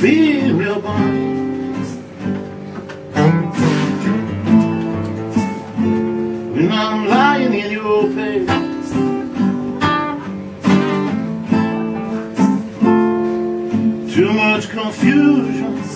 feel real bonnie. When I'm lying in your bed. Too much confusion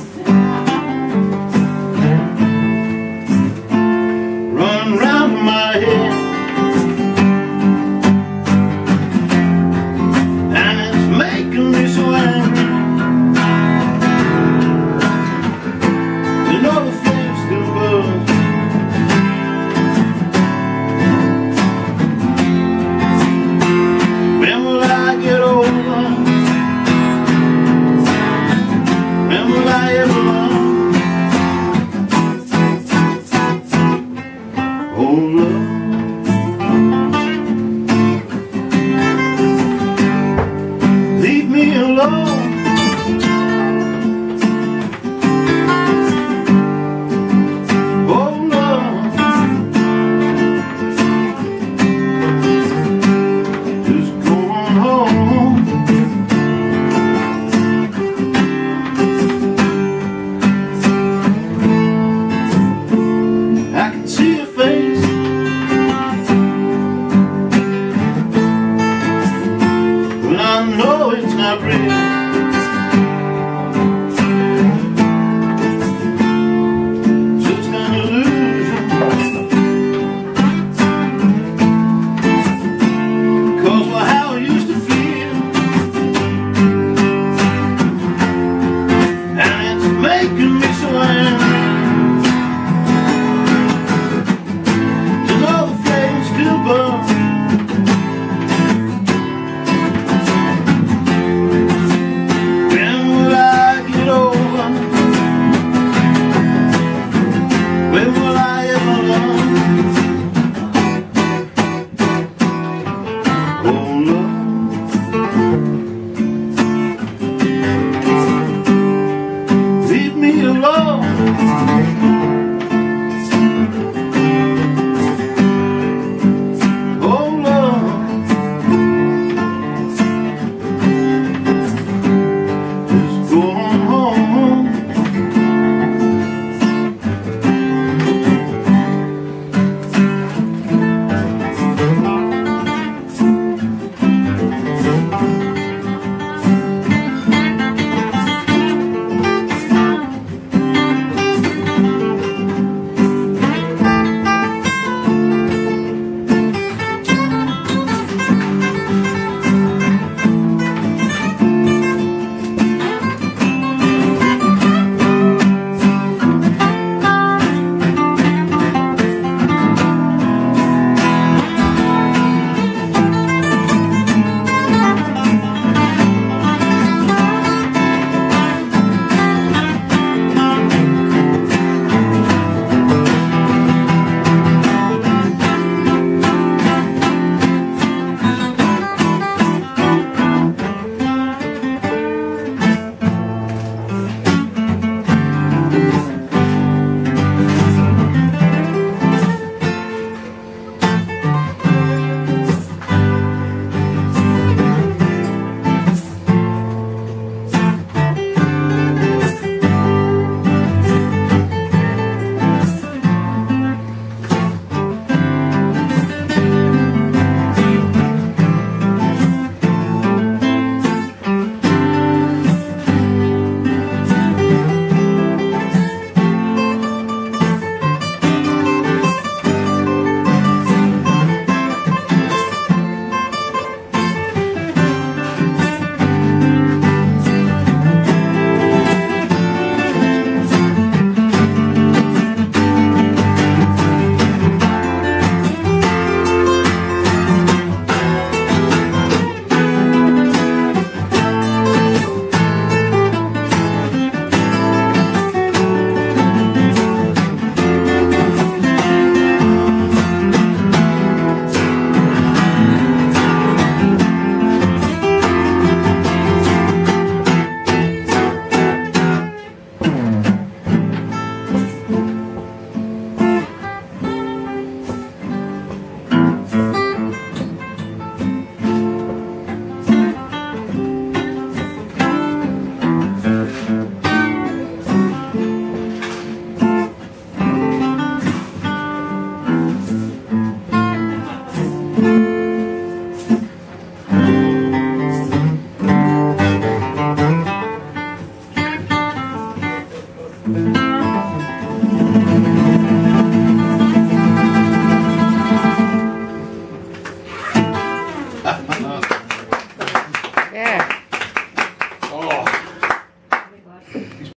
Oh, it's not real.